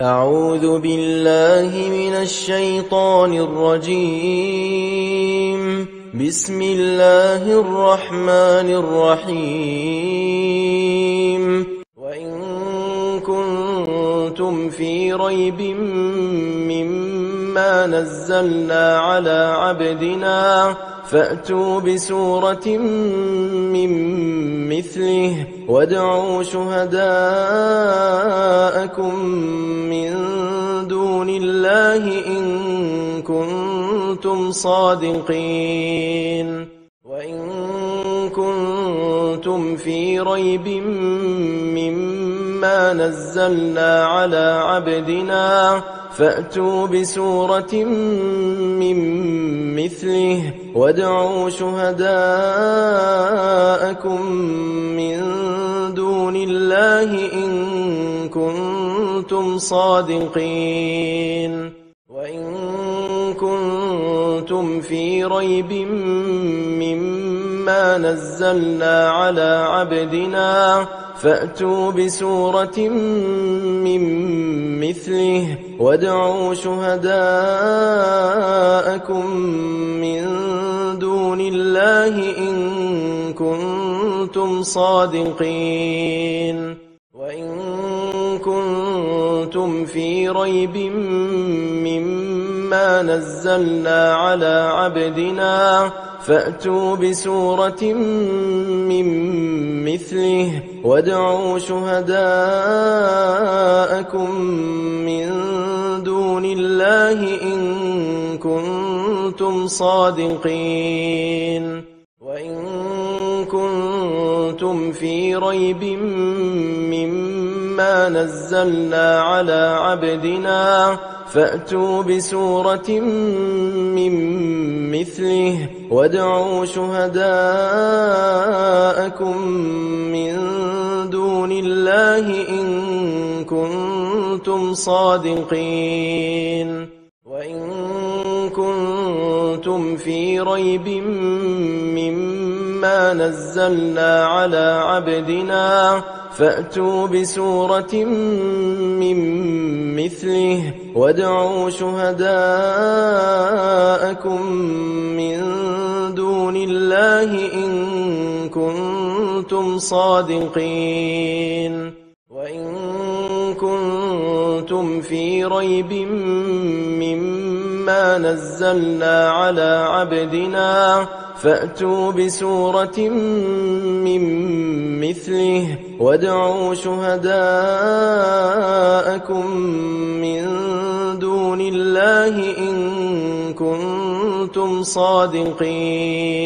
أعوذ بالله من الشيطان الرجيم. بسم الله الرحمن الرحيم. وإن كنتم في ريب مما نزلنا على عبدنا فأتوا بسورة من مثله وادعوا شهداءكم الله إن كنتم صادقين. وإن كنتم في ريب مما نزلنا على عبدنا فأتوا بسورة من مثله وادعوا شهداءكم من دون الله إن كنتم صادقين. كنتم في ريب مما نزلنا على عبدنا. فأتوا بسورة من مثله وادعوا شهداءكم من دون الله إن كنتم صادقين. وإن كنتم في ريب مما نزلنا على عبدنا فأتوا بسورة من مثله وادعوا شهداءكم من دون الله إن كنتم صادقين وإن كنتم في ريب مما نزلنا على عبدنا فأتوا بسورة من مثله وادعوا شهداءكم من دون الله إن كنتم صادقين وإن كنتم في ريب مما نزلنا على عبدنا فأتوا بسورة من مثله وادعوا شهداءكم من دون الله إن كنتم صادقين وإن كنتم في ريب مما نزلنا على عبدنا فأتوا بسورة من مثله وادعوا شهداءكم من دون الله إن كنتم صادقين